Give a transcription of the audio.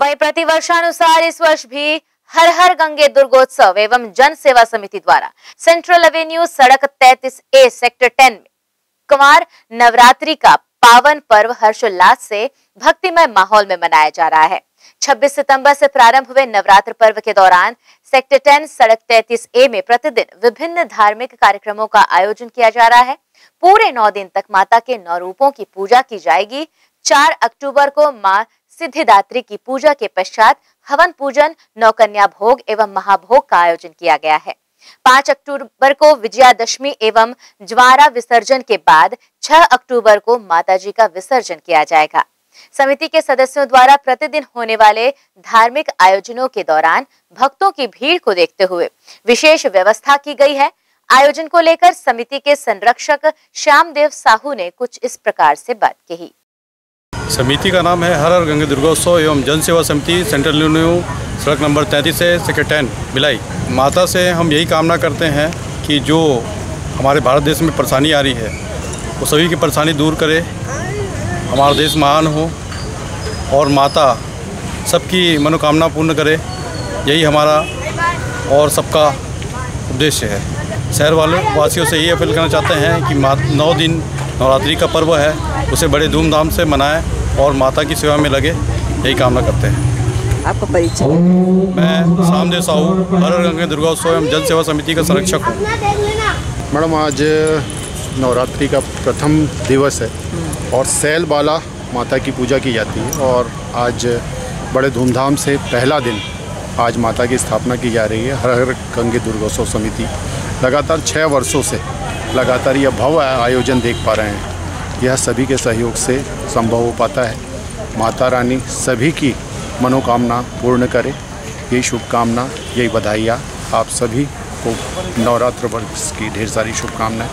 वहीं प्रतिवर्षानुसार इस वर्ष भी हर हर गंगे दुर्गोत्सव एवं जन सेवा समिति द्वारा सेंट्रल एवेन्यू सड़क 33 ए सेक्टर 10 में कुमार नवरात्रि का पावन पर्व हर्षोल्लास से भक्तिमय माहौल में मनाया जा रहा है। 26 सितंबर से प्रारंभ हुए नवरात्र पर्व के दौरान सेक्टर 10 सड़क 33 ए में प्रतिदिन विभिन्न धार्मिक कार्यक्रमों का आयोजन किया जा रहा है। पूरे नौ दिन तक माता के नौ रूपों की पूजा की जाएगी। चार अक्टूबर को माँ सिद्धिदात्री की पूजा के पश्चात हवन पूजन, नौकन्या भोग एवं महाभोग का आयोजन किया गया है। पाँच अक्टूबर को विजयादशमी एवं ज्वारा विसर्जन के बाद छह अक्टूबर को माताजी का विसर्जन किया जाएगा। समिति के सदस्यों द्वारा प्रतिदिन होने वाले धार्मिक आयोजनों के दौरान भक्तों की भीड़ को देखते हुए विशेष व्यवस्था की गई है। आयोजन को लेकर समिति के संरक्षक श्यामदेव साहू ने कुछ इस प्रकार से बात कही। समिति का नाम है हर हर गंगे दुर्गोत्सव एवं जन सेवा समिति सेंट्रल यूनियन, सड़क नंबर तैंतीस है सेक्टर टेन भिलाई। माता से हम यही कामना करते हैं कि जो हमारे भारत देश में परेशानी आ रही है, वो सभी की परेशानी दूर करे, हमारा देश महान हो और माता सबकी मनोकामना पूर्ण करे, यही हमारा और सबका उद्देश्य है। शहर वाले, वासियों से यही अपील करना चाहते हैं कि नौ दिन नवरात्रि का पर्व है उसे बड़े धूमधाम से मनाएँ और माता की सेवा में लगे यही कामना करते हैं। आपका परिचय? मैं सामदेव साहू हर हर गंगे दुर्गोत्सव एवं जन सेवा समिति का संरक्षक हूँ। मैडम आज नवरात्रि का प्रथम दिवस है और सैल बाला माता की पूजा की जाती है और आज बड़े धूमधाम से पहला दिन आज माता की स्थापना की जा रही है। हर हर गंगे दुर्गोत्सव समिति लगातार छः वर्षों से लगातार यह भव्य आयोजन देख पा रहे हैं। यह सभी के सहयोग से संभव हो पाता है। माता रानी सभी की मनोकामना पूर्ण करे। यही शुभकामना, यही बधाइयाँ आप सभी को। नवरात्र वर्ष की ढेर सारी शुभकामनाएँ।